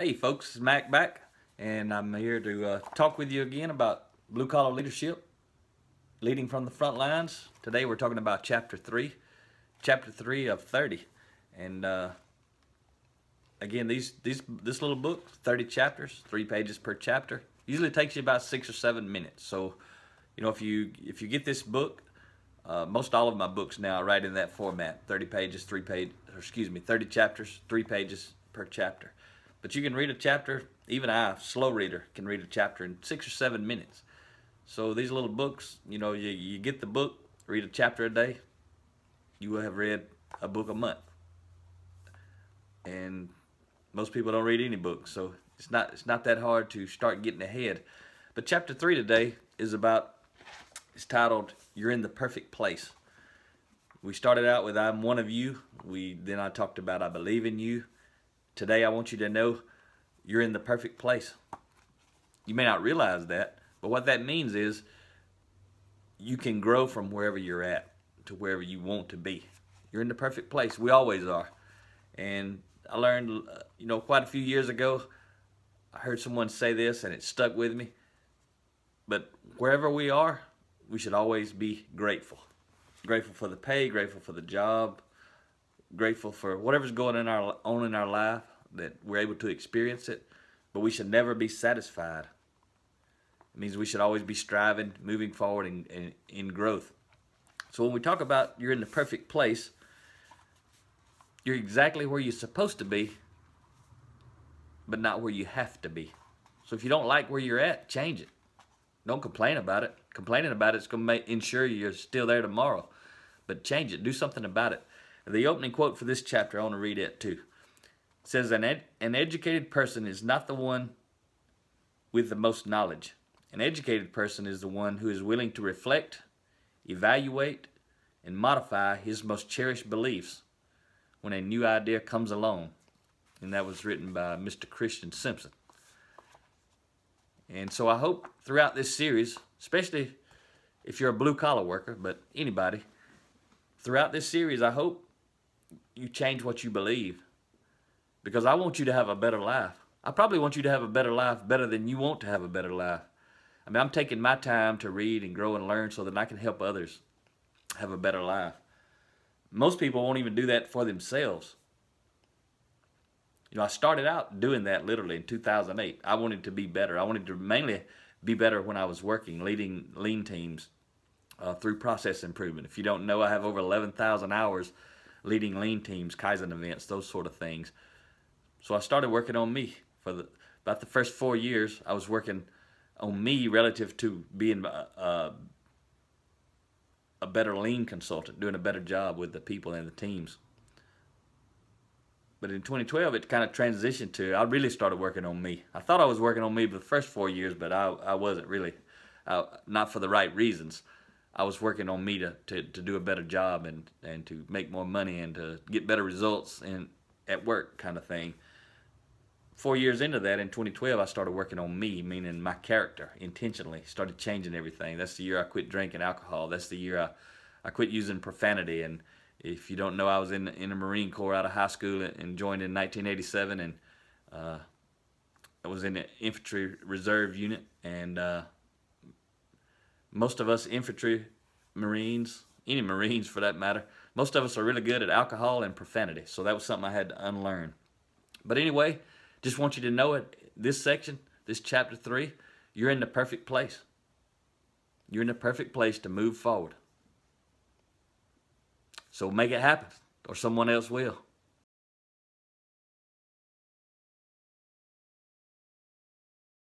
Hey folks, it's Mack back, and I'm here to uh, talk with you again about blue collar leadership, leading from the front lines. Today we're talking about chapter 3, chapter 3 of 30. And uh, again, these these this little book, 30 chapters, three pages per chapter, usually takes you about six or seven minutes. So, you know, if you if you get this book, uh, most all of my books now are right in that format, 30 pages, three page, excuse me, 30 chapters, three pages per chapter. But you can read a chapter, even I, slow reader, can read a chapter in six or seven minutes. So these little books, you know, you, you get the book, read a chapter a day, you will have read a book a month. And most people don't read any books, so it's not it's not that hard to start getting ahead. But chapter three today is about it's titled You're in the Perfect Place. We started out with I'm one of you. We then I talked about I believe in you. Today, I want you to know you're in the perfect place. You may not realize that, but what that means is you can grow from wherever you're at to wherever you want to be. You're in the perfect place. We always are. And I learned, uh, you know, quite a few years ago, I heard someone say this and it stuck with me. But wherever we are, we should always be grateful. Grateful for the pay, grateful for the job, grateful for whatever's going in our, on in our life that we're able to experience it, but we should never be satisfied. It means we should always be striving, moving forward in, in, in growth. So when we talk about you're in the perfect place, you're exactly where you're supposed to be, but not where you have to be. So if you don't like where you're at, change it. Don't complain about it. Complaining about it's going to ensure you're still there tomorrow. But change it. Do something about it. The opening quote for this chapter, I want to read it too. It says, an, ed an educated person is not the one with the most knowledge. An educated person is the one who is willing to reflect, evaluate, and modify his most cherished beliefs when a new idea comes along. And that was written by Mr. Christian Simpson. And so I hope throughout this series, especially if you're a blue collar worker, but anybody, throughout this series, I hope you change what you believe. Because I want you to have a better life. I probably want you to have a better life better than you want to have a better life. I mean, I'm taking my time to read and grow and learn so that I can help others have a better life. Most people won't even do that for themselves. You know, I started out doing that literally in 2008. I wanted to be better. I wanted to mainly be better when I was working, leading lean teams uh, through process improvement. If you don't know, I have over 11,000 hours leading lean teams, Kaizen events, those sort of things. So I started working on me for the, about the first four years. I was working on me relative to being a, a, a better lean consultant, doing a better job with the people and the teams. But in 2012, it kind of transitioned to I really started working on me. I thought I was working on me for the first four years, but I, I wasn't really, uh, not for the right reasons. I was working on me to, to, to do a better job and, and to make more money and to get better results in, at work kind of thing. Four years into that, in 2012, I started working on me, meaning my character, intentionally. Started changing everything. That's the year I quit drinking alcohol. That's the year I, I quit using profanity. And if you don't know, I was in, in the Marine Corps out of high school and joined in 1987. And uh, I was in the infantry reserve unit. And uh, most of us infantry Marines, any Marines for that matter, most of us are really good at alcohol and profanity. So that was something I had to unlearn. But anyway, just want you to know it. This section, this chapter 3, you're in the perfect place. You're in the perfect place to move forward. So make it happen, or someone else will.